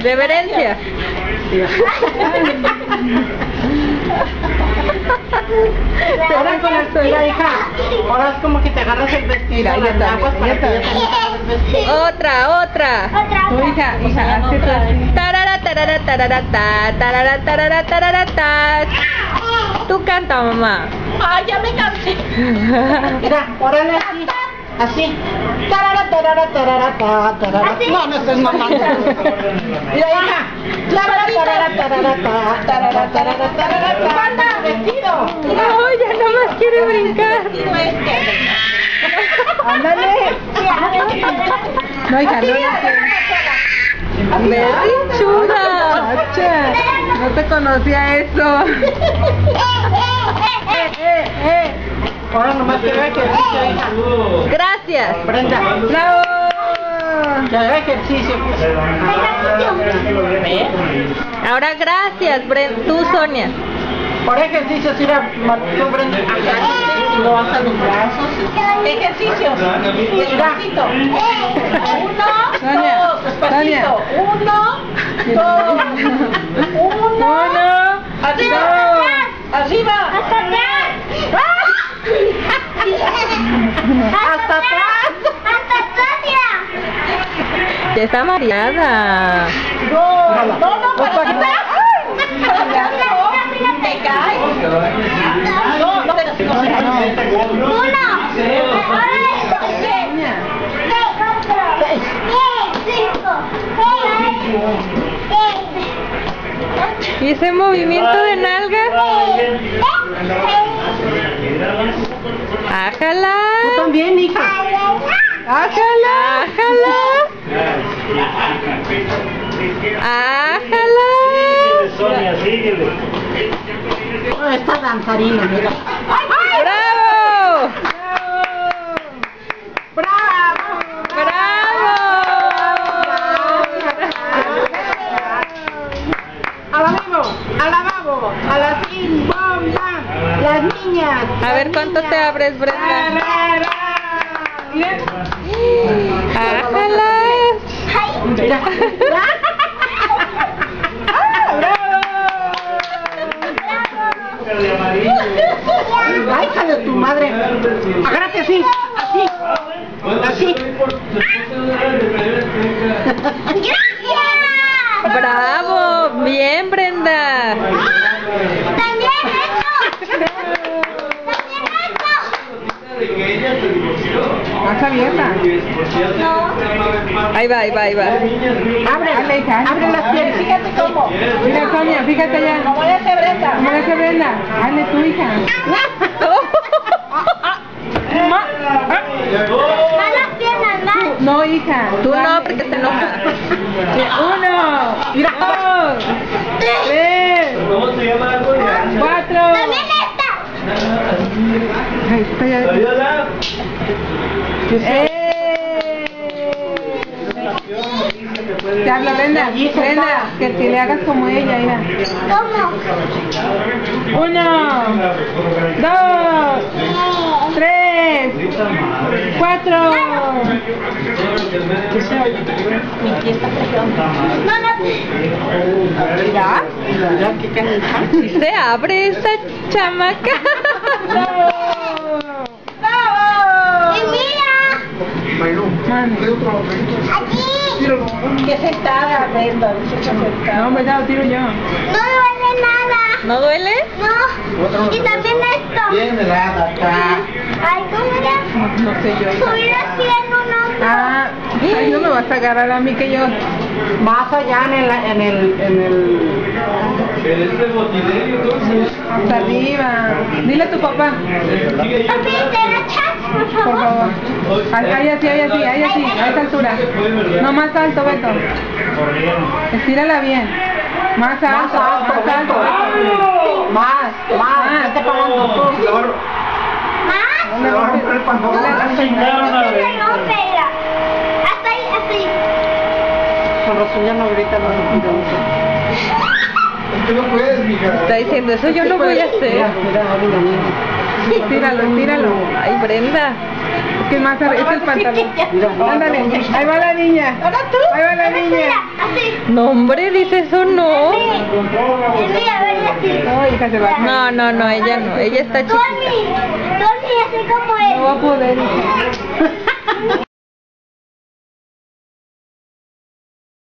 Reverencia. Ahora con el mira, hija. Ahora es como que te agarras el vestido. Mira, también, vestido. Otra, otra. Tu hija. Tarara, tarara, tarara, ta, tarara, tarara, tarara, ta. Tú canta, mamá. Ay, ya me cansé. Mira, órale así. Así. Tarara, tarara, tarara, ta, tarara. No, no estés mamando. Mira, hija. Tarara, tarara, tarara, ta, tarara, tarara, tarara, vestido. No, ya nomás quiere brincar. Ándale. No, hija, no, no. Berrinchuda. Chacha, No te conocía eso. Eh, eh. Ahora nomás que haga ejercicio. Gracias. Brenda. ¡Bravo! Que haga ejercicio. Ahora gracias, Bren. Tú, Sonia. Por ejercicio, si era tú, Brenda. Lo vas a los brazos. Ejercicio. Despacito. Uno, Sonia, dos. Despacito. Uno, dos. Uno. Uno, Arriba. dos. Arriba. Hasta atrás. Ya está mareada. No, no, no, para. No. ¿Y ese movimiento de nalga? Ájala. Tú también, hija. Ájala. Ájala. Sonia, síguele. Esta danzarina, mira. ¡Bravo! ¡Bravo! ¡Bravo! Al lavabo, al lavabo, a la fin, bom, bam. Las niñas. A ver cuánto te abres, Brenda. ¡Ájala! Mira. De amarillo. Ay, hija de tu madre. Agárrate así, así, así. ¡Bravo! ¡Bien, Brenda! Más abierta. Ahí va, ahí va, ahí va. Abre, Dale, hija. abre las piernas. Fíjate cómo. Mira, Sonia, fíjate allá. Como le hace Brenda. ¿Cómo le hace Brenda? Hazle tu hija. No, hija. Tú no, porque te enoja. Uno, dos, tres, ¿Cómo se llama algo? cuatro. Ay, está ya. ¡Eh! Te habla Brenda. Brenda, que si le hagas como ella, mira. Uno, dos, tres, cuatro. Mira, mira qué se abre esa chamaca. No, tiro. No duele nada. ¿No duele? No. Y también esto. Bien acá. Ay, ¿cómo era? No, no sé yo. Hubiera sido en un. Ah, no me vas a agarrar a mí que yo. Más allá en el. En el, en el Hasta arriba. Dile a tu papá. Papi, por favor? Ahí ahí así, ahí así, ahí así, a esa altura. No más alto, Beto. Estírala bien. Más Más alto, alto, más alto. Más, más. ¿Más? ¿Dónde va a romper el pantalón? Rompe, mira. Hasta ahí, así. Con razón ya no grita no Es que no puedes, mija. Está diciendo, eso yo no voy a hacer. Estíralo, estíralo. Ay, Brenda. Es que más arriba, es el pantalón. Ándale, ahí va la niña. Ahora tú. Ahí va la niña. No, hombre, dice eso no. No. No, no, no, ella no. Ella está chiquita. No va a poder.